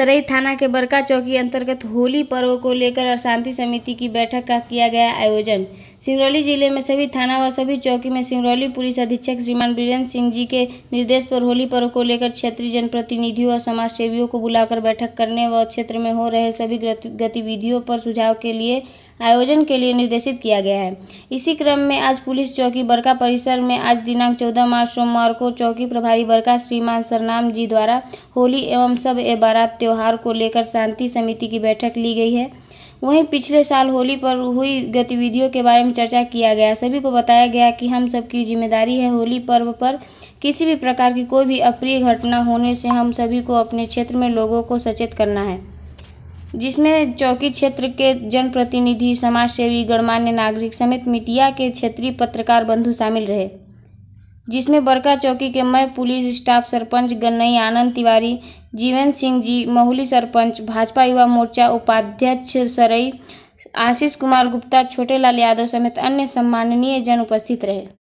सरई थाना के बरका चौकी अंतर्गत होली पर्व को लेकर शांति समिति की बैठक का किया गया आयोजन। सिंगरौली ज़िले में सभी थाना व सभी चौकी में सिंगरौली पुलिस अधीक्षक श्रीमान बीरेंद्र सिंह जी के निर्देश पर होली पर्व को लेकर क्षेत्रीय जनप्रतिनिधियों और समाज सेवियों को बुलाकर बैठक करने व क्षेत्र में हो रहे सभी गतिविधियों पर सुझाव के लिए आयोजन के लिए निर्देशित किया गया है। इसी क्रम में आज पुलिस चौकी बरका परिसर में आज दिनांक 14 मार्च सोमवार को चौकी प्रभारी बरका श्रीमान सरनाम जी द्वारा होली एवं सब ए बारात त्यौहार को लेकर शांति समिति की बैठक ली गई है। वहीं पिछले साल होली पर हुई गतिविधियों के बारे में चर्चा किया गया। सभी को बताया गया कि हम सबकी ज़िम्मेदारी है होली पर्व पर किसी भी प्रकार की कोई भी अप्रिय घटना होने से हम सभी को अपने क्षेत्र में लोगों को सचेत करना है। जिसमें चौकी क्षेत्र के जनप्रतिनिधि समाज सेवी गणमान्य नागरिक समेत मीडिया के क्षेत्रीय पत्रकार बंधु शामिल रहे। जिसमें बरका चौकी के मैं पुलिस स्टाफ सरपंच गन्नई आनंद तिवारी, जीवन सिंह जी, महुली सरपंच, भाजपा युवा मोर्चा उपाध्यक्ष सरई, आशीष कुमार गुप्ता, छोटेलाल यादव समेत अन्य सम्माननीय जन उपस्थित रहे।